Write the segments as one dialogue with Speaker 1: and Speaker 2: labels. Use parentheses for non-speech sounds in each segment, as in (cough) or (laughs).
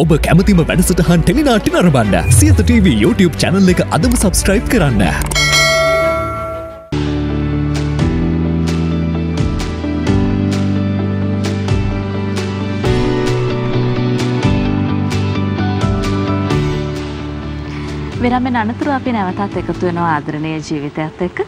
Speaker 1: ඔබ කැමතිම වැඩසටහන් ටෙලිනාටි නරබන්න සියත TV YouTube චැනල් එක අදම සබස්ක්‍රයිබ් කරන්න.
Speaker 2: විරමෙන් අනතුරු අපි නැවතත් එකතු වෙනවා ආදරණීය ජීවිතයත් එක්ක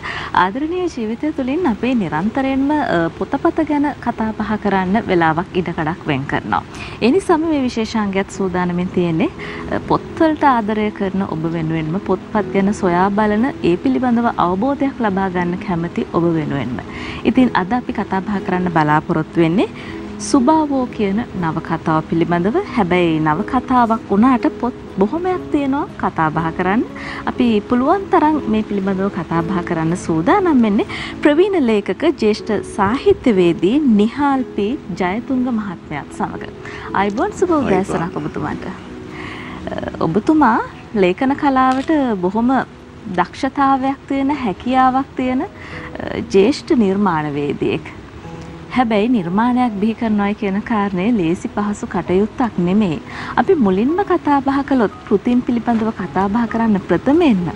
Speaker 2: ආදරණීය ජීවිතය තුළින් අපේ නිරන්තරයෙන්ම පොතපත ගැන කතා බහ කරන්න වෙලාවක් ඉඩකඩක් වෙන් කරනවා. ඒ නිසාම මේ විශේෂාංගයත් සූදානමින් තියෙන්නේ පොත්වලට ආදරය කරන ඔබ වෙනුවෙන්ම පොත්පත් ගැන සොයා බලන ඒ පිළිබඳව අවබෝධයක් ලබා ගන්න කැමති ඔබ වෙනුවෙන්ම. ඉතින් අද අපි කතා බහ කරන්න බලාපොරොත්තු වෙන්නේ සුභාවෝ කියන නවකතාව පිළිබඳව හැබැයි නවකතාවක් වුණාට පොත් බොහොමයක් තියෙනවා කතා බහ කරන්න. අපි පුළුවන් තරම් මේ පිළිබඳව කතා බහ කරන්න සූදානම් වෙන්නේ ප්‍රවීණ ලේඛක ජ්‍යෙෂ්ඨ සාහිත්‍යවේදී නිහාල් පී ජයතුංග මහත්මයාත් සමග. අයිබෝන් සුබ උදෑසනක් ඔබතුමාට. ඔබතුමා ලේඛන කලාවට බොහොම දක්ෂතාවයක් තියෙන හැකියාවක් තියෙන ජ්‍යෙෂ්ඨ නිර්මාණවේදියෙක්. හැබැයි නිර්මාණයක් බිහි කරනවායි කියන කාරණය ලේසි පහසු කටයුත්තක් නෙමෙයි. අපි මුලින්ම කතා බහ කළොත් කෘතින් පිළිබඳව කතා බහ කරන්න ප්‍රථමයෙන්ම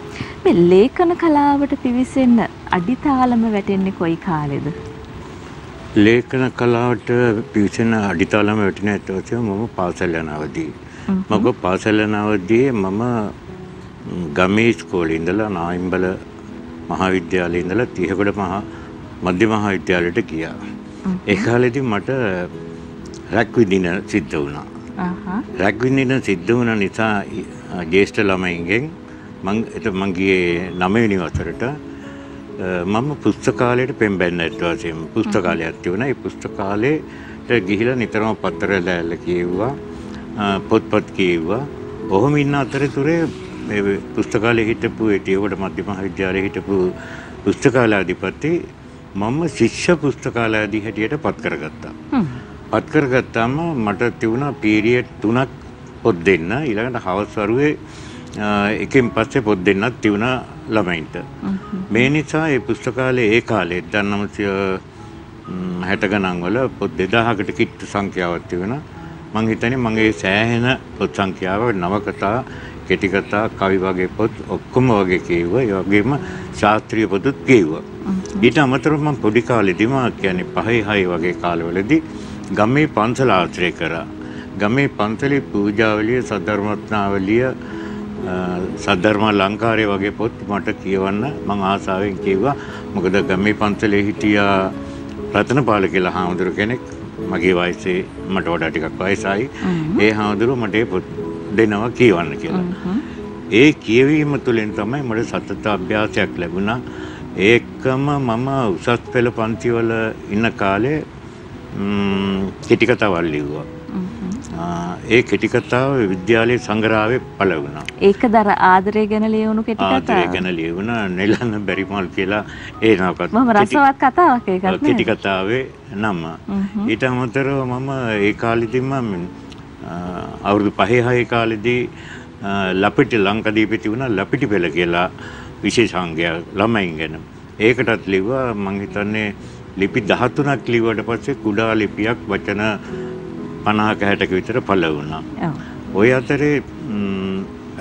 Speaker 2: මේ ලේඛන කලාවට පිවිසෙන්න අඩිතාලම වැටෙන්නේ කොයි කාලෙද?
Speaker 3: ලේඛන කලාවට පිවිසෙන අඩිතාලම වැටෙන ඇත්තවසේ මම පාසල් යන අවදී. මග පාසල් යන අවදියේ මම ගමේ ඉස්කෝලේ ඉඳලා නායිම්බල මහාවිද්‍යාලයේ ඉඳලා තිහකොඩ මහා මධ්‍ය මහාවිද්‍යාලයට ගියා. ඒ කාලෙදි මට රැක් විඳින සිද්ධ වුණා. රැක් විඳින සිද්ධ වුණ නිසා ජේෂ්ඨ ළමයින්ගෙන් මං එත මං ගියේ නවවෙනි වසරට මම පුස්තකාලයට පෙම්බැන්න ඇත්ත වශයෙන්ම පුස්තකාලයක් තිබුණා. ඒ පුස්තකාලේට ගිහිලා නිතරම පත්තර ලෑල්ල කියවුවා. පොත්පත් කියවුවා. ඔහොම ඉන්න අතරතුරේ මේ පුස්තකාලේ හිටපු ඒටියවට මධ්‍ය මහාවිද්‍යාලයේ හිටපු පුස්තකාලාධිපති මම ශිෂ්‍ය පුස්තකාලයේදී හැටියට පත් කරගත්තා. පත් කරගත්තාම මට තිබුණා පීරියඩ් තුනක් පොත් දෙන්න ඊළඟට හවස් වරුවේ එකෙන් පස්සේ පොත් දෙන්නත් තිබුණා ළමයින්ට. මේ නිසා ඒ පුස්තකාලේ ඒ කාලේ 1960 ගණන් වල පොත් 2000කට කිට්ටු සංඛ්‍යාවක් තිබුණා. මං හිතන්නේ මගේ සෑහෙන පොත් සංඛ්‍යාව නවකතා කෙටි කතා කවි වගේ පොත් ඔක්කොම වගේ කියුවා. ඒ වගේම ශාස්ත්‍රීය පොතුත් කියුවා. ඊට අමතරව මම පොඩි කාලෙදිම කියන්නේ 5 6 වගේ කාලවලදී ගමේ පන්සල ආශ්‍රය කරා. ගමේ පන්සලේ පූජාවලිය සද්ධර්මත්නාවලිය සද්ධර්ම ලංකාරය වගේ පොත් මට කියවන්න මං ආසාවෙන් කිව්වා. මොකද ගමේ පන්සලේ හිටියා රතනපාල කියලා හාමුදුරු කෙනෙක් මගේ වයසේ මට වඩා ටිකක් වයසයි. ඒ හාමුදුරුව මට පොත් දෙනවා කියවන්න කියලා. ඒ කියවීම තුළින් තමයි මට සතත අභ්‍යාසයක් ලැබුණා. ඒකම මම උසස් පෙළ පන්තිවල ඉන්න කාලේ කෙටි කතාවල් ලිව්වා. ඒ කෙටි කතාව විද්‍යාලයේ සංග්‍රහයේ පළ වුණා.
Speaker 2: ඒකද අර ආදරය ගැන ලියවුණු කෙටි කතාව.
Speaker 3: ආදරය ගැන ලියවුණා නෙලන්න බැරි මල් කියලා ඒ නවකත්.
Speaker 2: මම රසවත් කතාවක් ඒකත් නේද?
Speaker 3: කෙටි කතාවේ නම. ඊට අමතරව මම ඒ කාලෙදිම අවුරුදු 5 6 කාලෙදී ලපිටි ලංකදීපේ තිබුණා ලපිටි පෙළ කියලා විශේෂාංගයක් ළමයින් ගැන. ඒකටත් ලිව්වා මං හිතන්නේ ලිපි 13ක් ලිව්වට පස්සේ කුඩා ලිපියක් වචන 50ක 60ක විතර පළ වුණා. ওই අතරේ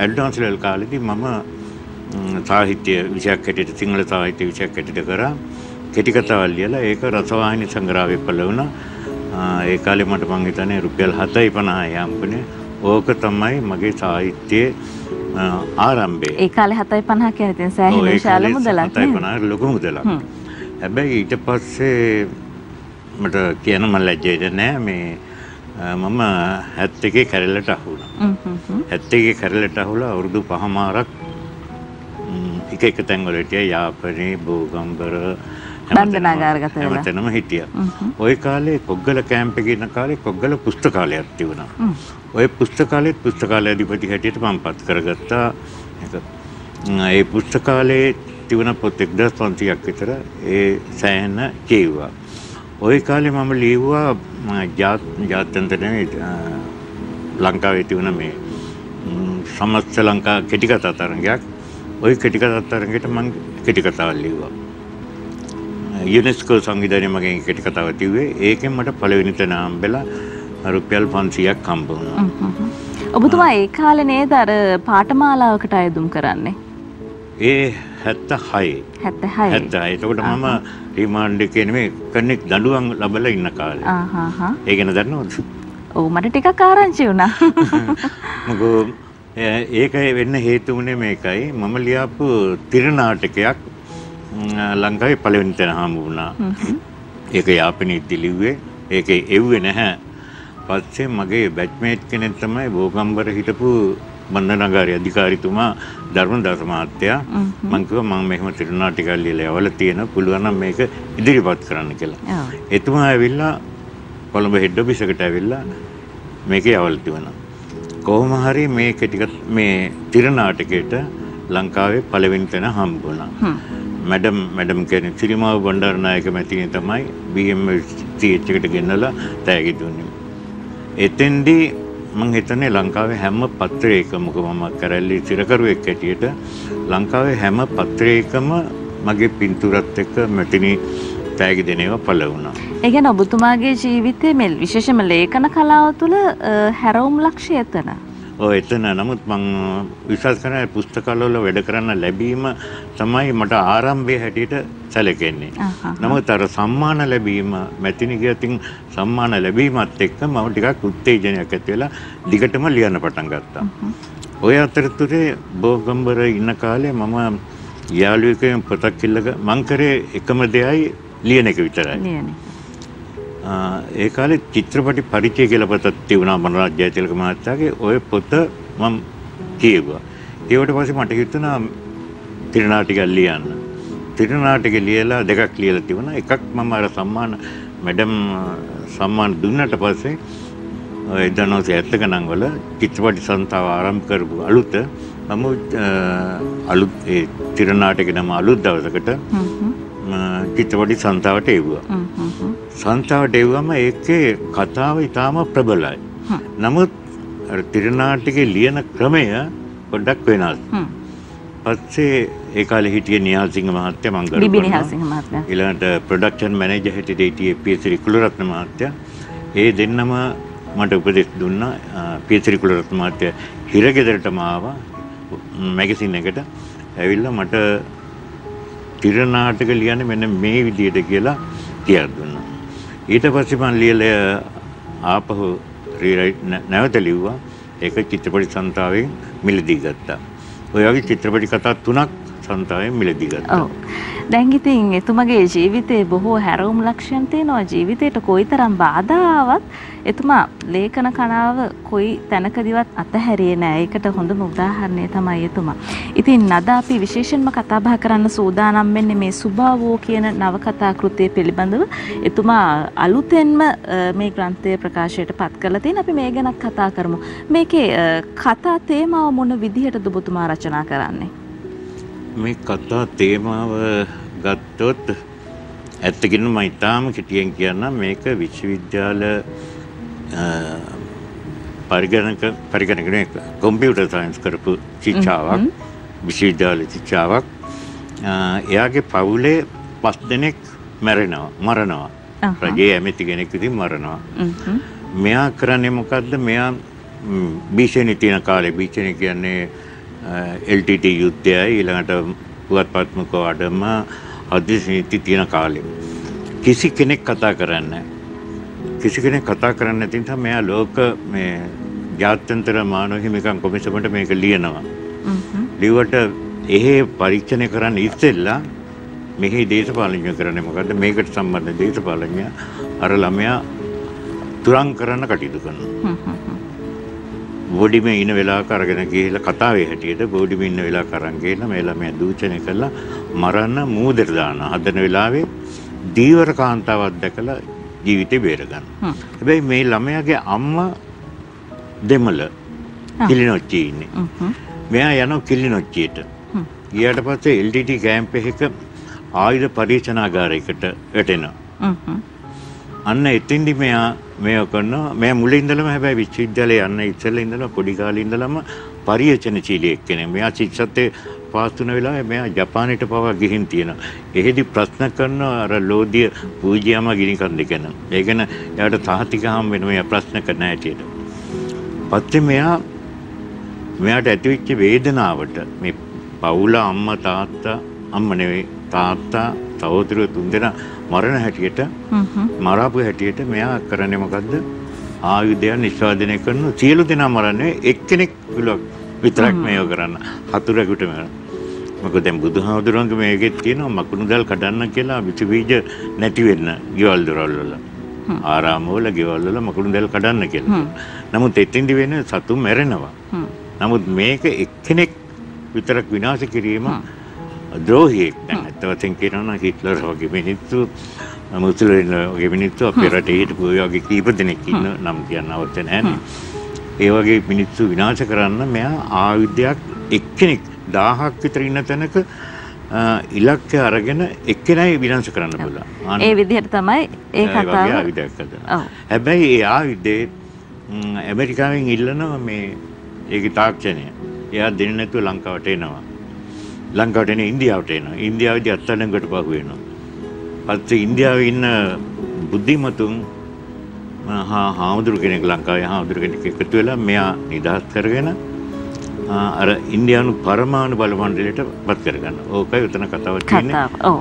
Speaker 3: ඇඩ්වාන්ස් ලෙවල් කාලෙදී මම සාහිත්‍ය විෂයක් හැටියට සිංහල සාහිත්‍ය විෂයක් හැටියට කරා කෙටි කතාවල් ලියලා ඒක රසවාහිනී සංග්‍රහයේ පළ වුණා. ඒ කාලේ මට මං හිතන්නේ රුපියල් 7.50 යම්පනේ. ඕක තමයි මගේ සාහිත්‍යයේ ආරම්භය.
Speaker 2: ඒ කාලේ 7.50 කියන ඉතින් සෑහෙන විශාල මුදලක්
Speaker 3: නේද? 7.50 ලොකු මුදලක්. හැබැයි ඊට පස්සේ මට කියන්න මම ලැජ්ජයිද නෑ මේ මම 71 කැරලට අහු වුණා. 71 කැරලට අහුලා අවුරුදු පහමාරක් එක එක තැන්වල හිටියා යාපනයේ බෝගම්බර
Speaker 2: බන්ධනාගාරගත වෙලා
Speaker 3: හැමතැනම හිටියා. ওই කාලේ කොග්ගල කැම්ප් එකේ ඉන්න කාලේ කොග්ගල පුස්තකාලයක් තිබුණා. ওই පුස්තකාලෙත් පුස්තකාලය අධිපති හැටියට මම පත් කරගත්තා. ඒ පුස්තකාලේ තිබුණ පොත් 1500ක් විතර ඒ සෑහෙන කියුවා. ওই කාලේ මම ලියුවා ජාත්‍යන්තර නෙවෙයි ලංකාවේ තිබුණ මේ සමස්ත ලංකා කෙටි කතා තරඟයක්. ওই කෙටි කතා තරඟයට මම කෙටි කතාවල් ලියුවා. යුනෙස්කෝ සංවිධානය මගෙන් කෙටි කතාව තිව්වේ ඒකෙන් මට පළවෙනි තැන හම්බෙලා රුපියල් 500ක් හම්බ වුණා.
Speaker 2: ඔබතුමා ඒ කාලේ නේද අර පාඨමාලාවකට අයදුම් කරන්නේ?
Speaker 3: ඒ හැත්ත හයි
Speaker 2: 76
Speaker 3: හැත්ත එතකොට මම රිමාන්්ඩ කියනේ කන්නෙක් දඩුවන් ලබල ඉන්න කාලේ.
Speaker 2: ආහා
Speaker 3: ඒ ගැන දන්නවද?
Speaker 2: ඔව් මට ටිකක් ආරංචි වුණා. (laughs)
Speaker 3: මොකෝ ඒක වෙන්න හේතු වුණේ මේකයි. මම ලියාපු තිරනාටකයක් ලංකාවේ පළවෙනි තැන හම්බ වුණා. ඒක යාපනීති ලිව්වේ. ඒක එව්වේ නැහැ. පස්සේ මගේ බැච්මේට් කෙනෙක් තමයි බෝගම්බර හිටපු බන්ධනාගාරී අධිකාරිතුමා ධර්මදාස මහත්තයා මං කිව්වා මම මෙහෙම තිරනාටිකක් ලියලා යවලා තියෙනවා පුළුවන් නම් මේක ඉදිරිපත් කරන්න කියලා. එතුමා ඇවිල්ලා කොළඹ හෙඩ් ඔෆිස් එකට ඇවිල්ලා මේක යවලා තිබුණා. කොහොම හරි මේක ටික මේ තිරනාටකයට ලංකාවේ පළවෙනි තැන හම්බ වුණා. මැඩම් මැඩම් කියන්නේ සිරිමාව බණ්ඩාරනායක මැතිණිය තමයි BMCH එකට ගෙන්නලා තෑගි දුන්නේ. එතෙන්දී මං හිතන්නේ ලංකාවේ හැම පත්‍රයකම මම කරල්ලි සිරකරුවෙක් හැටියට ලංකාවේ හැම පත්‍රයකම මගේ පින්තූරත් එක්ක මැතිණි තෑගි දෙන ඒවා පළ වුණා.
Speaker 2: ඒ කියන්නේ ඔබතුමාගේ ජීවිතයේ මේ විශේෂම ලේඛන කලාව තුළ අ, හැරවුම් ලක්ෂය එතන.
Speaker 3: ඔය එතන නමුත් මං විශ්වාස කරන පුස්තකාලවල වැඩ කරන්න ලැබීම තමයි මට ආරම්භය හැටියට සැලකෙන්නේ. නමුත් අර සම්මාන ලැබීම මැතිනිගේ අතින් සම්මාන ලැබීමත් එක්ක මම ටිකක් උත්තේජනයක් ඇති වෙලා දිගටම ලියන්න පටන් ගත්තා. ඔය අතරතුරේ බෝගම්බර ඉන්න කාලේ මම යාළුවෙකුගෙන් පොතක් ඉල්ලග මං කරේ එකම දෙයයි ලියන එක විතරයි.
Speaker 2: නියනේ.
Speaker 3: ආ, ඒ කාලේ චිත්‍රපටි පරිචය කියලා පොතක් තිබුණා මනෝජ් ජයතිලක මහත්තයාගේ ওই පොත මම කියෙව්වා. ඒවට පස්සේ මට හිතුණා තිරනාටිකක් ලියන්න. තිරනාටික ලියලා දෙකක් ලියලා තිබුණා. එකක් මම අර සම්මාන මැඩම් සම්මාන දුන්නට පස්සේ ඔය 1970 ගණන් වල චිත්‍රපටි සංස්ථාව ආරම්භ කරපු අලුත මම අලුත් ඒ තිරනාටික නම අලුත් දවසකට චිත්‍රපටි සංස්ථාවට එව්වා. සංස්ථාවට එව්වම ඒකේ කතාව ඉතාම ප්‍රබලයි. නමුත් තිරනාටිකේ ලියන ක්‍රමය පොඩ්ඩක් වෙනස්. පස්සේ ඒ කාලේ හිටිය නිහාල්සිංහ මහත්තයා මම ගරු කරනවා. ඊළඟට ප්‍රොඩක්ෂන් මැනේජර් හිටියේ හිටියේ පී.එස්. කුලරත්න මහත්තයා. ඒ දෙන්නම මට උපදෙස් දුන්නා. පී.එස්. කුලරත්න මහත්තයා හිරගෙදරටම ආවා මැගසින් එකට. ඇවිල්ලා මට තිර නාටක ලියන්නේ මෙන්න මේ විදිහට කියලා කියලා දුන්නා. ඊට පස්සේ මම ලියලා ආපහු රීරයිට් නැවත ලිව්වා. ඒක චිත්‍රපටි සංස්ථාවෙන් මිලදී ගත්තා. ඔය වගේ චිත්‍රපටි කතා තුනක් සංස්ථාවෙන් මිලදී ගත්තා.
Speaker 2: ඔව්. දැන් ඉතින් එතුමගේ ජීවිතේ බොහෝ හැරවුම් ලක්ෂණ තියෙනවා ජීවිතේට කොයිතරම් බාධා ආවත් එතුමා ලේඛන කලාව කොයි තැනකදිවත් අතහැරියේ නෑ. ඒකට හොඳම උදාහරණය තමයි එතුමා. ඉතින් අද අපි විශේෂයෙන්ම කතා බහ කරන්න සූදානම් වෙන්නේ මේ සුභාවෝ කියන නවකතා කෘතිය පිළිබඳව. එතුමා අලුතෙන්ම අ, මේ ග්‍රන්ථය ප්‍රකාශයට පත් කරලා තියෙන අපි මේ ගැනත් කතා කරමු. මේකේ අ, කතා තේමාව මොන විදිහටද ඔබතුමා රචනා කරන්නේ?
Speaker 3: මේ කතා තේමාව ගත්තොත් ඇත්තකින් මම ඉතාම කෙටියෙන් කියන්නම් මේක විශ්වවිද්‍යාල පරිගණක පරිගණකනේ කම්පියුටර් සයන්ස් කරපු ශික්ෂාවක් විශ්වවිද්‍යාල ශික්ෂාවක්. අ, එයාගේ පවුලේ පස් දෙනෙක් මැරෙනවා මරනවා. රජයේ ඇමති කෙනෙක් ඉතින් මරනවා. මෙයා කරන්නේ මොකද්ද? මෙයා භීෂණි තියෙන කාලේ භීෂණි කියන්නේ LTT යුද්ධයයි ඊළඟට පුවත්පත්මක වඩම හදිසි නීති තියෙන කාලේ කිසි කෙනෙක් කතා කරන්නේ. කිසි කෙනෙක් කතා කරන්නේ නැති නිසා මෙයා ලෝක මේ ජාත්‍යන්තර මානව හිමිකම් කොමිසමට මේක ලියනවා.
Speaker 2: හ්ම්
Speaker 3: ලිව්වට එහෙ පරීක්ෂණය කරන්න ඉස්සෙල්ලා මෙහි දේශපාලනඥයෝ කරන්නේ මොකද්ද මේකට සම්බන්ධ දේශපාලනඥයා අර ළමයා තුරන් කරන්න කටයුතු කරනවා. බෝඩිම ඉන්න වෙලාවක අරගෙන ගිහිල්ලා කතාවේ හැටියට බෝඩිම ඉන්න වෙලාවක අරන් ගිහිල්ලා මේ ළමයා දූෂණය කළා මරන්න මූදෙට දානවා. හදන වෙලාවේ දීවර කාන්තාවක් දැකලා ජීවිතේ බේර ගන්න. හැබැයි මේ ළමයාගේ අම්මා දෙමළ කිලිනොච්චි ඉන්නේ. මෙයා යනවා කිලිනොච්චියට. ගියාට පස්සේ LTT කැම්ප් එකක ආයුධ පරීක්ෂණාගාරයකට වැටෙනවා.
Speaker 2: හ්ම් හ්ම්.
Speaker 3: අන්න එතින්දි මෙයා මේ කරනවා මෙයා මුලින් ඉඳලම හැබැයි විශ්වවිද්‍යාලේ යන්න ඉස්සෙල්ලා ඉඳලා පොඩි කාලේ ඉඳලම පරියචනශීලී එක්කෙනෙක්. මෙයා ශික්ෂත්වයේ පාස් වුණ වෙලාවේ මෙයා ජපානයට පවා ගිහින් තියෙනවා. එහෙදි ප්‍රශ්න කරන අර ලෝධිය පූජ්‍යම ගිනි කන්ද කියන. ඒ කියන්නේ එයාට සහතික හම් වෙන මෙයා ප්‍රශ්න කරන හැටියට. පස්සේ මෙයා මෙයාට ඇතිවෙච්ච වේදනාවට මේ පවුල අම්මා තාත්තා අම්ම නෙවෙයි තාත්තා සහෝදරයෝ තුන්දෙනා මරණ හැටියට මරාපු හැටියට මෙයා කරන්නේ මොකද්ද? ආයුධයන් නිෂ්පාදනය කරන සියලු දෙනා මරන්නේ එක්කෙනෙක් විතරක් මේව කරන්න. හතුරෙකුට මරන මොකද දැන් බුදුහාමුදුරන්ගේ මේකෙත් තියෙනවා මකුණු දල් කඩන්න කියලා විස බීජ නැති වෙන්න ගෙවල් දොරවල් වල. ආරාම වල ගෙවල් වල මකුණු දල් කඩන්න කියලා. නමුත් එතෙන්දි වෙන සතුන් මැරෙනවා. නමුත් මේක එක්කෙනෙක් විතරක් විනාශ කිරීම ද්‍රෝහියෙක් දැන් ඇත්ත වශයෙන් කියනවා නම් හිට්ලර් වගේ මුස්ලිම් වගේ මිනිස්සු අපේ රටේ හිටපු වගේ කීප දෙනෙක් ඉන්න නම් කියන්න අවශ්‍ය නැහැ ඒ වගේ මිනිස්සු විනාශ කරන්න මෙයා ආයුධයක් එක්කෙනෙක් 1000ක් විතර ඉන්න තැනක ඉලක්කය අරගෙන එක්කෙනයි විනාශ කරන්න පුළුවන්.
Speaker 2: ඒ විදිහට තමයි ඒ කතාව.
Speaker 3: ආයුධයක් හදනවා. හැබැයි ඒ ආයුධේ ඇමරිකාවෙන් ඉල්ලනවා මේ ඒකේ තාක්ෂණය. එයා දෙන්නේ නැතුව ලංකාවට එනවා. ලංකාවට එන ඉන්දියාවට එනවා. ඉන්දියාවේදී අත්අඩංගුවට පහු වෙනවා. පස්සේ ඉන්දියාවේ ඉන්න බුද්ධිමතුන් හා හාමුදුරු කෙනෙක් ලංකාවේ හාමුදුරු කෙනෙක් එකතු වෙලා මෙයා නිදහස් කරගෙන අර ඉන්දියානු පරමාණු බල මණ්ඩලයට පත් කරගන්න. ඕකයි උතන කතාව තියෙන්නේ.
Speaker 2: ඔව්.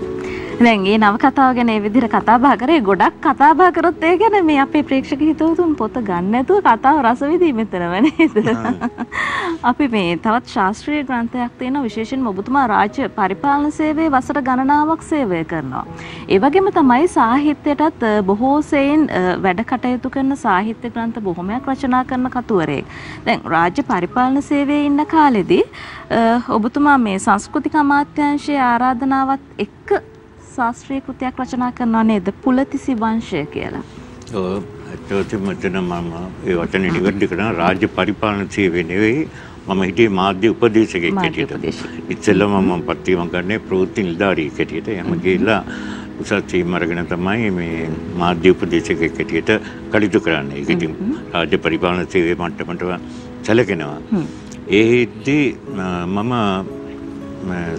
Speaker 2: දැන් මේ නව කතාව ගැන මේ විදිහට කතා බහ කරේ ගොඩක් කතා බහ කරොත් ඒ ගැන මේ අපේ ප්‍රේක්ෂක හිතවතුන් පොත ගන්න නැතුව කතාව රස විඳී මෙතනම නේද? අපි මේ තවත් ශාස්ත්‍රීය ග්‍රන්ථයක් තියෙනවා විශේෂයෙන්ම ඔබතුමා රාජ්‍ය පරිපාලන සේවයේ වසර ගණනාවක් සේවය කරනවා. ඒ වගේම තමයි සාහිත්‍යයටත් බොහෝ සෙයින් වැඩ කටයුතු කරන සාහිත්‍ය ග්‍රන්ථ බොහොමයක් රචනා කරන කතුවරයෙක්. දැන් රාජ්‍ය පරිපාලන සේවයේ ඉන්න කාලෙදී ඔබතුමා මේ සංස්කෘතික අමාත්‍යාංශයේ ආරාධනාවත් එක්ක ශාස්ත්‍රීය කෘතියක් රචනා කරනවා නේද පුලතිසි වංශය කියලා.
Speaker 3: ඔව් ඇත්තටම මෙතන මම ඒ වචනේ නිවැරදි කරන රාජ්‍ය පරිපාලන සේවය නෙවෙයි මම හිටියේ මාධ්‍ය උපදේශකයෙක් හැටියට. ඉස්සෙල්ලා මම පත්වීම ගන්නේ ප්‍රවෘත්ති නිලධාරියෙක් හැටියට. එහෙම ගිහිල්ලා උසස් තීම් අරගෙන තමයි මේ මාධ්‍ය උපදේශකයෙක් හැටියට කටයුතු කරන්නේ. ඒක ඉතින් රාජ්‍ය පරිපාලන සේවයේ මට්ටමට සැලකෙනවා. ඒ හිද්දී මම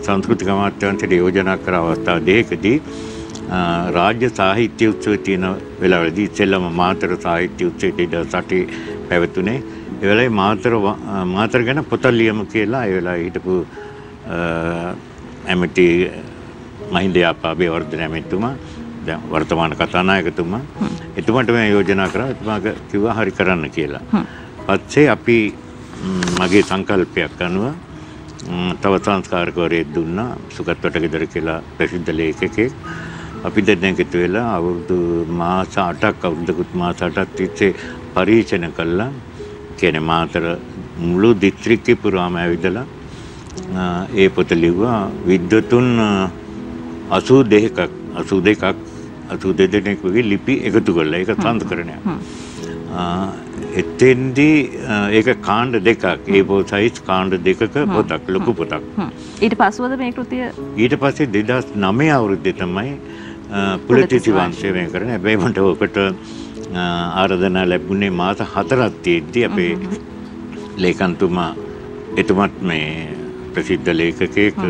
Speaker 3: සංස්කෘතික අමාත්‍යාංශයට යෝජනා කර අවස්ථා දෙකදී රාජ්‍ය සාහිත්‍ය උත්සවය තියෙන වෙලාවේදී ඉස්සෙල්ලම මාතර සාහිත්‍ය උත්සවයට ඉඩසටි පැවතුනේ. ඒ වෙලාවේ මාතර මාතර ගැන පොත ලියමු කියලා ඒ වෙලාවේ හිටපු ඇමති මහින්ද යාපාබේ වර්ධන ඇමතිතුමා දැන් වර්තමාන කතානායකතුමා. එතුමාට මම යෝජනා කරා එතුමාට කිව්වා හරි කරන්න කියලා. පස්සේ අපි මගේ සංකල්පයක් අනුව තව සංස්කාරකවරයෙක් දුන්නා. සුගත් ගෙදර කියලා ප්‍රසිද්ධ ලේඛකෙක්. අපි දෙන්න එකතු වෙලා අවුරුදු මාස 8ක් අවුරුදුකුත් මාස 8ක් තිස්සේ පරීක්ෂණ කළා. කියන්නේ මාතර මුළු දිස්ත්‍රික්කේ පුරාම ඇවිදලා ඒ පොත ලිව්වා. විද්වතුන් 82ක් 82ක් 82 දෙනෙකුගේ ලිපි එකතු කළා. ඒක සංස්කරණයක් එතෙන්දී ඒක කාණ්ඩ දෙකක්. ඒ පොත් සයිස් කාණ්ඩ දෙකක පොතක් ලොකු පොතක්.
Speaker 2: ඊට පසුවද මේ කෘතිය?
Speaker 3: ඊට පස්සේ 2009 අවුරුද්දේ තමයි පුලතිසි වංශය මේ කරන්නේ. හැබැයි මට ඔකට ආරාධනා ලැබුණේ මාස 4ක් තියෙද්දි අපේ ලේකම්තුමා එතුමත් මේ ප්‍රසිද්ධ ලේඛකයෙක්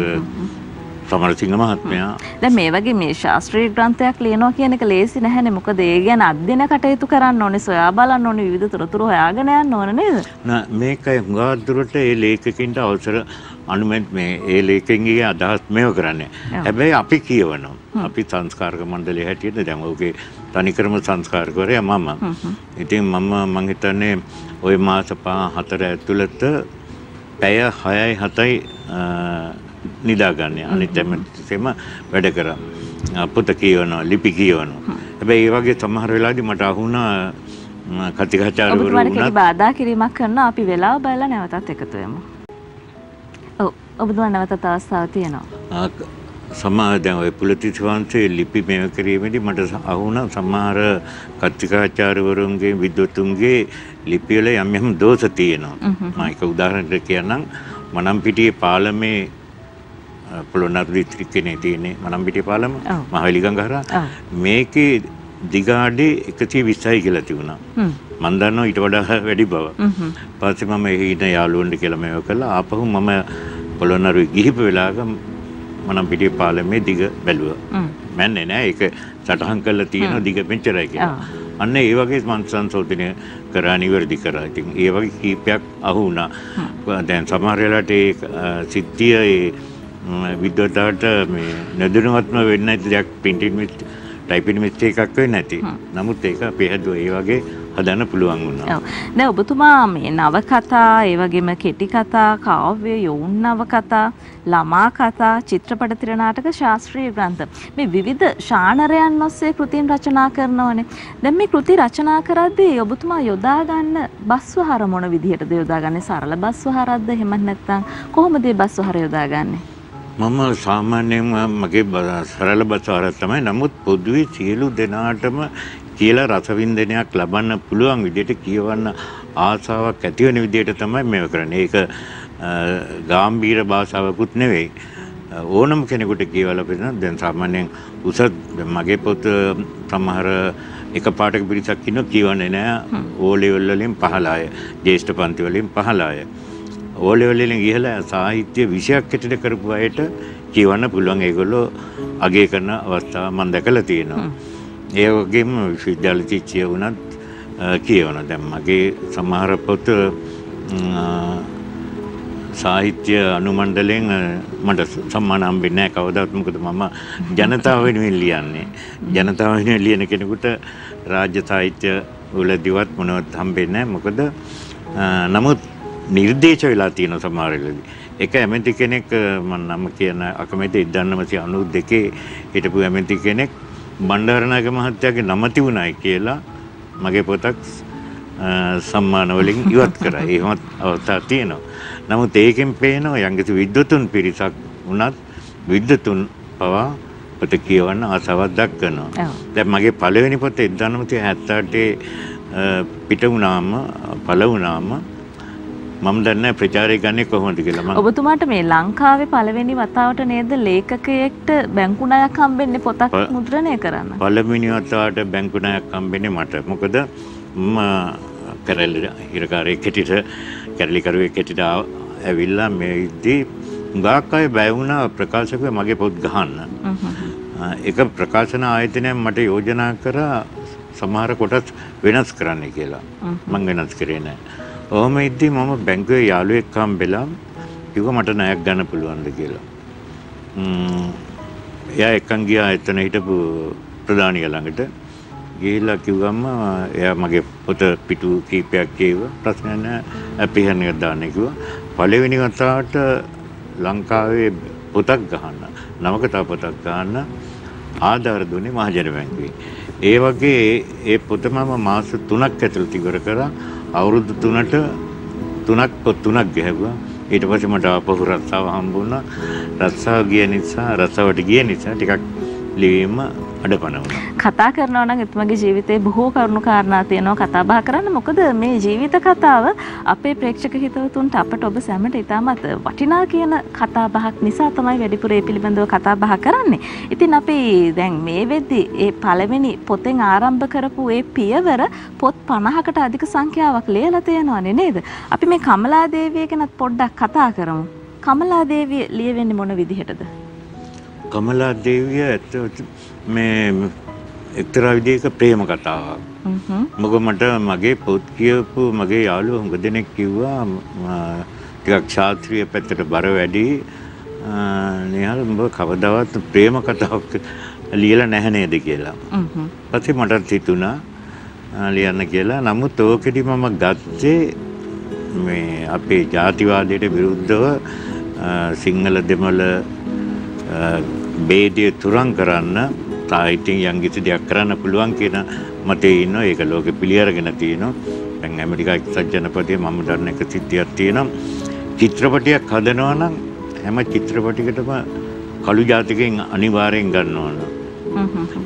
Speaker 3: සමරසිංහ මහත්මයා.
Speaker 2: දැන් මේ වගේ මේ ශාස්ත්‍රීය ග්‍රන්ථයක් ලියනවා කියන එක ලේසි නැහැනේ. මොකද ඒ ගැන අධ්‍යයන කටයුතු කරන්න ඕනේ සොයා බලන්න ඕනේ විවිධ තොරතුරු හොයාගෙන යන්න ඕනේ නේද?
Speaker 3: නෑ මේකයි හුඟා දුරට ඒ ලේඛකින්ට අවසර අනුමැත් මේ ඒ ලේඛකගේ අදහස් මේව කරන්නේ. හැබැයි අපි කියවනවා. අපි සංස්කාරක මණ්ඩලයේ හැටියට දැන් ඔහුගේ තනිකරම සංස්කාරකවරයා මම. ඉතින් මම මං හිතන්නේ ওই මාස පහ හතර ඇතුළත පැය 6යි 7යි නිදාගන්නේ. අනිත් හැමතිස්සෙම වැඩ කරා. පොත කියවනවා ලිපි කියවනවා. හැබැයි ඒ වගේ සමහර වෙලාවදී මට අහුණා කතිකාචාර්යවරු
Speaker 2: වුණත් බාධා කිරීමක් කරන අපි වෙලාව බලලා නැවතත් එකතු වෙමු. ඔව් ඔබතුමා නැවතත් අවස්ථාව තියෙනවා.
Speaker 3: සමහර දැන් ඔය පුලතිස් වංශයේ ලිපි මෙව කිරීමේදී මට අහුණා සමහර කතිකාචාර්යවරුන්ගේ විද්වතුන්ගේ ලිපි වල යම් යම් දෝෂ තියෙනවා. මම එක උදාහරණයක් කියන්නම්. මනම්පිටියේ පාලමේ පොළොන්නරු දිස්ත්‍රික්කේ තියෙන්නේ මනම්පිටිය පාලම මහවැලිගඟ හරහා මේකේ දිගාඩේ 120යි කියලා තිබුණා. මම දන්නවා ඊට වඩා වැඩි බව. පස්සේ මම ඉන්න යාළුවන්ට කියලා මේව කළා. ආපහු මම පොළොන්නරු ගිහිප වෙලාවක මනම්පිටිය පාලමේ දිග බැලුවා. මන්නේ නෑ ඒක සටහන් කරලා තියෙන දිග මෙච්චරයි කියලා. අන්න ඒ වගේ මන් සංශෝධනය කරා නිවැරදි කරා. ඉතින් ඒ වගේ කීපයක් අහු වුණා. දැන් සමහර වෙලාවට ඒ සිද්ධිය ඒ ම, විද්වතාවට මේ නොදැනුවත්ම වෙන්න ඇති දෙයක් printing mistake typing mistake එකක් වෙන්නේ නැති. නමුත් ඒක අපි හැදුවා ඒ වගේ හදන්න පුළුවන් වුණා.
Speaker 2: දැන් ඔබතුමා මේ නවකතා, ඒ වගේම කෙටි කතා, කාව්‍ය, යොවුන් නවකතා, ළමා කතා, චිත්‍රපට තිර නාටක, ශාස්ත්‍රීය ග්‍රන්ථ මේ විවිධ ශානරයන් ඔස්සේ කෘතීන් රචනා කරනවනේ. දැන් මේ කෘති රචනා කරද්දී ඔබතුමා යොදා ගන්න බස්වහර මොන විදිහටද යොදාගන්නේ? සරල බස්වහරක්ද? එහෙමත් නැත්නම් කොහොමද මේ බස්වහර යොදාගන්නේ?
Speaker 3: මම සාමාන්‍යයෙන් මගේ සරල බසාර තමයි නමුත් පොදුවේ සියලු දෙනාටම කියලා රසවින්දනයක් ලබන්න පුළුවන් විදිහට කියවන්න ආසාවක් ඇති වෙන විදිහට තමයි මේව කරන්නේ. ඒක ගාම්භීර භාෂාවකුත් නෙවෙයි. ඕනම කෙනෙකුට කියවලා පෙන්නන දැන් සාමාන්‍යයෙන් උස මගේ පොත සමහර එක පාටක පිරිසක් ඉන්නවා කියවන්නේ නැහැ. ඕ ලෙවල් වලින් 15ය, ජ්‍යෙෂ්ඨ පන්ති වලින් 15ය. ඕලෙවල්ලෙන් ඉහලා සාහිත්‍ය විෂයක් ඇටිට කරපු අයට කියවන්න පුළුවන්. ඒගොල්ලෝ අගේ කරන අවස්ථා මම දැකලා තියෙනවා. ඒ වගේම විශ්වවිද්‍යාල ශිෂ්‍යය වුණත් කියවන දැන් මගේ සමහර පොත සාහිත්‍ය අනුමණ්ඩලයෙන් මට සම්මාන හම්බෙන්නේ නැහැ. කවදාවත් මොකද මම ජනතාව වෙනුවෙන් ලියන්නේ. ජනතාව වෙනුවෙන් ලියන කෙනෙකුට රාජ්‍ය සාහිත්‍ය වලදිවත් මොනවත් හම්බෙන්නේ නැහැ. මොකද නමුත් නිර්දේශ වෙලා තියෙන සමහර වෙලාවදී. එක ඇමති කෙනෙක් මම නම කියන අකමැති 1992 හිටපු ඇමති කෙනෙක් බණ්ඩාරනායක මහත්තයාගේ නම තිබුණයි කියලා මගේ පොතක් සම්මාන වලින් ඉවත් කරා. එහෙමත් අවස්ථා තියෙනවා. නමුත් ඒකෙන් පේනවා යම්කිසි විද්වතුන් පිරිසක් වුණත් විද්වතුන් පවා පොත කියවන්න ආසාවක් දක්වනවා. දැන් මගේ පළවෙනි පොත 1978 අ, පිට වුණාම පළ වුණාම මම දන්නේ ප්‍රචාරය ගන්නේ කොහොමද කියලා. මම
Speaker 2: ඔබතුමාට මේ ලංකාවේ පළවෙනි වතාවට නේද ලේඛකයෙක්ට බැංකු ණයක් හම්බෙන්නේ පොතක් මුද්‍රණය කරන්න?
Speaker 3: පළවෙනි වතාවට බැංකු ණයක් හම්බෙන්නේ මට. මොකද මම කැරලි හිරකාරයෙක් හැටියට කැරලිකරුවෙක් හැටියට ඇවිල්ලා මේ ඉද්දී හුඟක් අය බය වුණා ප්‍රකාශකව මගේ පොත් ගහන්න. එක ප්‍රකාශන ආයතනයක් මට යෝජනා කරා සමහර කොටස් වෙනස් කරන්න කියලා. මං වෙනස් කරේ නෑ. ඔහොම ඉද්දී මම බැංකුවේ යාළුවෙක් හම්බෙලා කිව්වා මට ණයක් ගන්න පුළුවන්ද කියලා. ම්ම්, එයා එක්කන් ගියා එතන හිටපු ප්‍රධානිය ළඟට. ගිහිල්ලා කිව්වම එයා මගේ පොත පිටු කීපයක් කියුවා. ප්‍රශ්නයක් නෑ ඇප්ලිකේෂන් දාන්න කිව්වා. පළවෙනි වතාවට ලංකාවේ පොතක් ගහන්න නවකතා පොතක් ගහන්න ආධාර දුන්නේ මහජන බැංකුවේ. ඒ වගේ ඒ පොත මම මාස 3ක් ඇතුළත ඉවර කරා. අවුරුදු 3ට තුනක් පොත් තුනක් ගැහුවා. ඊට පස්සේ මට ආපහු රස්සාව හම්බුණා. රස්සාව ගිය නිසා රස්සාවට ගිය නිසා ටිකක් ලිවීම අඩපණ වුණා.
Speaker 2: කතා කරනවා නම් එතුමගේ ජීවිතේ බොහෝ කරුණු කාරණා තියෙනවා කතා බහ කරන්න. මොකද මේ ජීවිත කතාව අපේ ප්‍රේක්ෂක හිතවතුන්ට අපට ඔබ සැමට ඉතාමත් වටිනා කියන කතා බහක් නිසා තමයි වැඩිපුර ඒ පිළිබඳව කතා බහ කරන්නේ. ඉතින් අපි දැන් මේ වෙද්දි ඒ පළවෙනි පොතෙන් ආරම්භ කරපු ඒ පියවර පොත් 50කට අධික සංඛ්‍යාවක් ලියලා තියෙනවානේ නේද? අපි මේ කමලා දේවිය ගැනත් පොඩ්ඩක් කතා කරමු. කමලා දේවිය ලියවෙන්නේ මොන විදිහටද?
Speaker 3: කමලා දේවිය ඇත්ත මේ එක්තරා විදිහක ප්‍රේම කතාවක්. මොකද මට මගේ පොත් කියවපු මගේ යාළුවෝ හුඟ දෙනෙක් කිව්වා ටිකක් ශාස්ත්‍රීය පැත්තට බර වැඩි නිහල් උඹ කවදාවත් ප්‍රේම කතාවක් ලියලා නැහැ නේද කියලා. පස්සේ මටත් හිතුණා ලියන්න කියලා. නමුත් ඕකෙදි මම ගත්තේ මේ අපේ ජාතිවාදයට විරුද්ධව සිංහල දෙමළ ආ, ભેදය තුරන් කරන්න සාහිත්‍යයෙන් යම් කිසි දෙයක් කරන්න පුළුවන් කියන මතේ ඉන්නවා. ඒක ලෝකෙ පිළිඅරගෙන තියෙනවා. දැන් ඇමරිකා එක්සත් ජනපදයේ මම දන්න එක සිද්ධියක් තියෙනවා. චිත්‍රපටයක් හදනවා නම් හැම චිත්‍රපටයකටම කළු ජාතිකයෙන් අනිවාර්යෙන් ගන්න ඕන.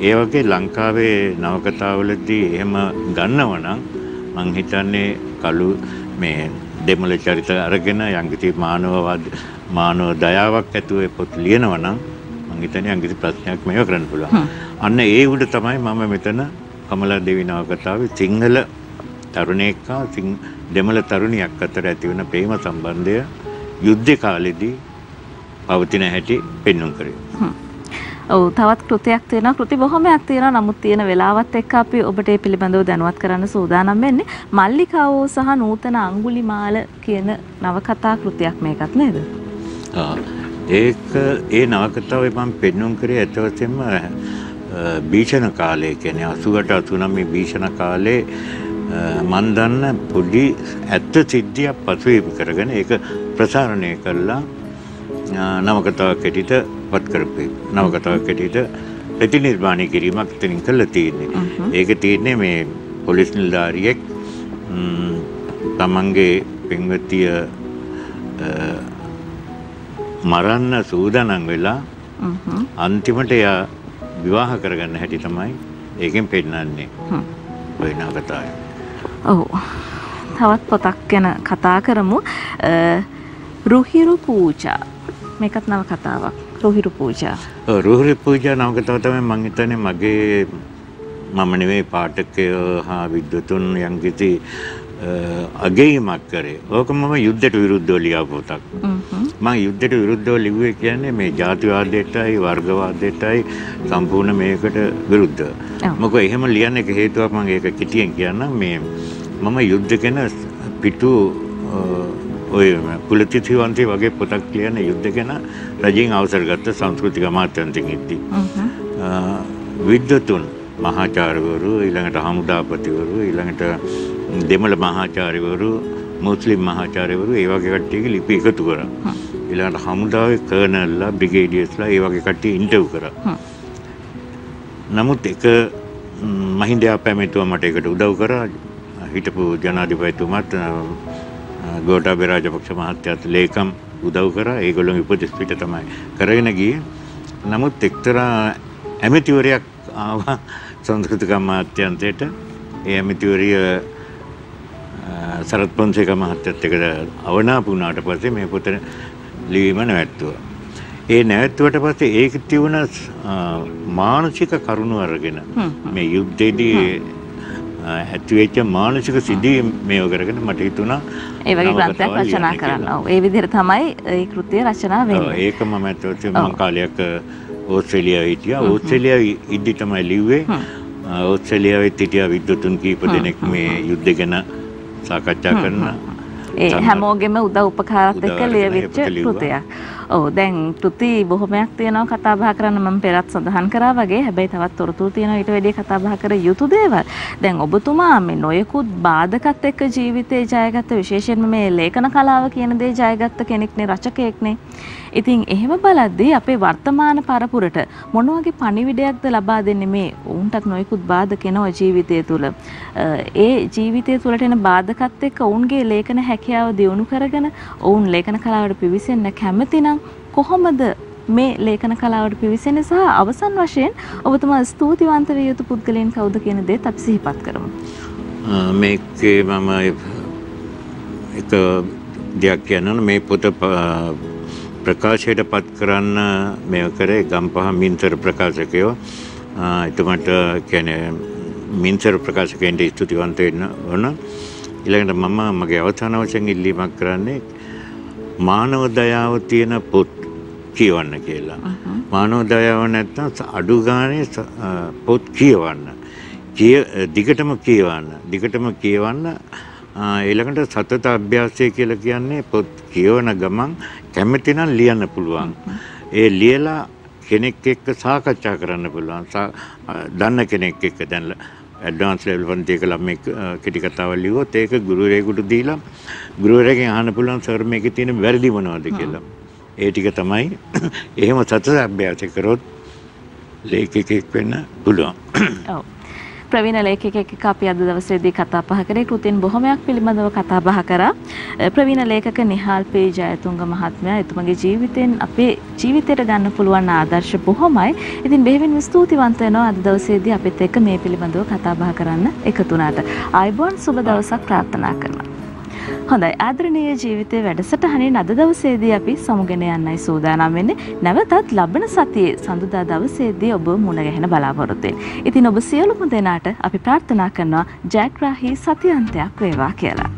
Speaker 3: ඒ වගේ ලංකාවේ නවකතාවලදී එහෙම ගන්නව නම් මං හිතන්නේ කළු මේ දෙමළ චරිත අරගෙන යම්කිසි මානවවාද මානව දයාවක් ඇතුව පොත් ලියනවා නම් මං හිතන්නේ යම්කිසි ප්‍රශ්නයක් මේව කරන්න පුළුවන්. අන්න ඒ උඩ තමයි මම මෙතන කමලා දෙවි නවකතාවේ සිංහල තරුණයෙක් හා දෙමළ තරුණියක් අතර ඇති වෙන ප්‍රේම සම්බන්ධය යුද්ධ කාලෙදී පවතින හැටි පෙන්වුම් කරේ.
Speaker 2: ඔව් තවත් කෘතියක් තියෙනවා කෘති බොහොමයක් තියෙනවා නමුත් තියෙන වෙලාවත් එක්ක අපි ඔබට ඒ පිළිබඳව දැනුවත් කරන්න සූදානම් වෙන්නේ මල්ලිකාවෝ සහ නූතන අඟුලිමාල කියන නවකතා කෘතියක් මේකත් නේද?
Speaker 3: ආ, ඒක ඒ නවකතාව මම පෙන්නුම් කරේ ඇත්ත වශයෙන්ම අ, භීෂණ කාලය කියන්නේ 88 89 භීෂණ කාලේ මන් දන්න පොඩි ඇත්ත සිද්ධියක් පසුබිම් කරගෙන ඒක ප්‍රසාරණය කළා නවකතාවක් හැටියට පත් කරපු නවකතාවක් හැටියට ප්‍රතිනිර්මාණය කිරීමක් එතනින් කළා තියෙන්නේ. ඒක තියෙන්නේ මේ පොලිස් නිලධාරියෙක් තමන්ගේ පෙම්වතිය මරන්න සූදානම් වෙලා අන්තිමට එයා විවාහ කරගන්න හැටි තමයි ඒකෙන් පෙන්නන්නේ. ඔය නවකතාවේ.
Speaker 2: ඔව්. තවත් පොතක් ගැන කතා කරමු. රුහිරු පූජා. මේකත් නව කතාවක්. රුහිරු පූජා.
Speaker 3: ඔව්, රුහුරි පූජා නවකතාව තමයි මං හිතන්නේ මගේ මම නෙවෙයි පාඨකයෝ හා විද්වතුන් යම්කිසි අ, අගයීමක් කරේ. ඕක මම යුද්ධයට විරුද්ධව ලියාපු පොතක්. මම යුද්ධයට විරුද්ධව ලිව්වේ කියන්නේ මේ ජාතිවාදයටයි වර්ගවාදයටයි සම්පූර්ණ මේකට විරුද්ධව. මොකද එහෙම ලියන්න එක හේතුවක් මම ඒක කිටියෙන් කියන්නම් මේ මම යුද්ධ ගැන පිටු ඔය කුලතිතිවන්තේ වගේ පොතක් ලියන්න යුද්ධ ගැන රජයෙන් අවසර ගත්ත සංස්කෘතික අමාත්‍යන්තයෙන් ඉද්දී. විද්වතුන් මහාචාර්යවරු ඊළඟට හමුදාපතිවරු ඊළඟට දෙමළ මහාචාර්යවරු මුස්ලිම් මහාචාර්යවරු ඒ වගේ කට්ටියගේ ලිපි එකතු කරා. ඊළඟට හමුදාවේ කර්නල්ලා බ්‍රිගේඩියර්ස්ලා ඒ වගේ කට්ටිය ඉන්ටර්වයුව කරා. නමුත් එක මහින්දයා පැමැතුවා මට ඒකට උදව් කරා හිටපු ජනාධිපතිතුමත් ගෝඨාභය රාජපක්ෂ මහත්තයාත් ලේකම් උදව් කරා ඒගොල්ලෝගේ උපදෙස් පිට තමයි කරගෙන ගියේ. නමුත් එක්තරා ඇමතිවරයක් ආවා සංස්කෘතික අමාත්‍යන්තයට ඒ ඇමතිවරිය සරත් පොන්සේක මහත්තයත් එක්ක අවනාප වුණාට පස්සේ මේ පොත ලිවීම නැවැත්තුවා. ඒ නැවැත්තුවට පස්සේ ඒක තිබුණ මානසික කරුණු අරගෙන මේ යුද්ධයේදී ඇතිවෙච්ච මානසික සිදුවීම් මේව කරගෙන මට හිතුණා
Speaker 2: ඒ වගේ ග්‍රන්ථයක් රචනා කරන්න. ඔව්. ඒ විදිහට තමයි ඒ කෘතිය රචනා වෙන්නේ.
Speaker 3: ඒක මම ඇත්තට මම කාලයක් ඕස්ට්‍රේලියාවේ හිටියා. ඕස්ට්‍රේලියාවේ ඉද්දි තමයි ලිව්වේ. ඕස්ට්‍රේලියාවේ හිටියා විද්වතුන් කීප දෙනෙක් මේ යුද්ධ ගැන සාකච්ඡා කරන
Speaker 2: ඒ හැමෝගෙම උදව් උපකාරත් එක්ක ලියවිච්ච. කෘතියක්. ඔව් දැන් කෘති බොහොමයක් තියෙනවා කතා බහ කරන්න මම පෙරත් සඳහන් කරා වගේ. හැබැයි තවත් තොරතුරු තියෙනවා ඊට වැඩිය කතා බහ කර යුතු දේවල්. දැන් ඔබතුමා මේ නොයෙකුත් බාධකත් එක්ක ජීවිතේ ජයගත්ත විශේෂයෙන්ම මේ ලේඛන කලාව කියන දේ ජයගත්ත කෙනෙක්නේ රචකයෙක්නේ. ඉතින් එහෙම බලද්දී අපේ වර්තමාන පරපුරට මොන වගේ පණිවිඩයක්ද ලබා දෙන්නේ මේ උන්ටත් නොයෙකුත් බාධක එනවා ජීවිතය තුළ. අ, ඒ ජීවිතය තුළට එන බාධකත් එක්ක ඔවුන්ගේ ලේඛන හැකියාව දියුණු කරගෙන ඔවුන් ලේඛන කලාවට පිවිසෙන්න කැමති නම් කොහොමද මේ ලේඛන කලාවට පිවිසෙන්නේ සහ අවසන් වශයෙන් ඔබතුමා ස්තුතිවන්ත විය යුතු පුද්ගලයන් කවුද කියන දේත් අපි සිහිපත් කරමු.
Speaker 3: අ, මේකේ මම එක දෙයක් කියන්න මේ පොත ප- ප්‍රකාශයට පත් කරන්න මේ කරේ ගම්පහ මින්තර ප්‍රකාශකයෝ. අ, එතුමට කියන මින්සර ප්‍රකාශකයන්ට ස්තුතිවන්ත වෙන්න ඕන. ඊළඟට මම මගේ අවසාන වශයෙන් ඉල්ලීමක් කරන්නේ මානව දයාව තියෙන පොත් කියවන්න කියලා. මානව දයාව නැත්නම් ස- අඩු ගානේ පොත් කියවන්න. කිය දිගටම කියවන්න. දිගටම කියවන්න ඊළඟට සතත අභ්‍යාසය කියලා කියන්නේ පොත් කියවන ගමන් කැමති නම් ලියන්න පුළුවන්. ඒ ලියලා කෙනෙක් එක්ක සාකච්ඡා කරන්න පුළුවන්. දන්න කෙනෙක් එක්ක දැන් ඇඩ්වාන්ස් ලෙවල් පන්තියක ළමෙක් කෙටි කතාවක් ලිව්වොත් ඒක ගුරුවරයෙකුට දීලා ගුරුවරයාගෙන් අහන්න පුළුවන් සර් මේකේ තියෙන වැරදි මොනවද කියලා. ඒ ටික තමයි (clears throat) එහෙම සතත අභ්‍යාස කරොත් ලේඛකයෙක් වෙන්න පුළුවන්.
Speaker 2: ඔව්. ප්‍රවීණ ලේඛකයෙක් එක්ක අපි අද දවසේදී කතා බහ කරේ කෘතීන් බොහොමයක් පිළිබඳව කතා බහ කරා. අ, ප්‍රවීණ ලේඛක නිහාල් පේ ජයතුංග මහත්මයා එතුමගේ ජීවිතෙන් අපේ ජීවිතයට ගන්න පුළුවන් ආදර්ශ බොහොමයි. ඉතින් බෙහෙවින්ම ස්තුතිවන්ත වෙනවා අද දවසේදී අපිත් එක්ක මේ පිළිබඳව කතා බහ කරන්න එකතු වුණාට. ආයිබෝන් සුබ දවසක් ප්‍රාර්ථනා කරනවා. හොඳයි ආදරණීය ජීවිතයේ වැඩසටහනින් අද දවසේදී අපි සමුගෙන යන්නයි සූදානම් වෙන්නේ. නැවතත් ලබන සතියේ සඳුදා දවසේදී ඔබ මුණ ගැහෙන බලාපොරොත්තු වෙන්නේ. ඉතින් ඔබ සියලුම දෙනාට අපි ප්‍රාර්ථනා කරනවා ජයග්‍රාහී සතියන්තයක් වේවා කියලා.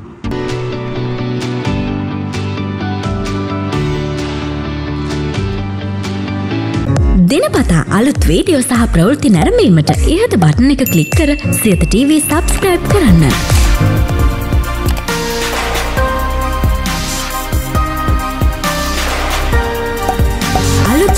Speaker 4: දෙනපතා අලුත් වීඩියෝ සහ ප්‍රවෘත්ති නැරඹීමට ඉහත බටන එක කලික් කර සියත TV සබස්ක්‍රයිබ් කරන්න.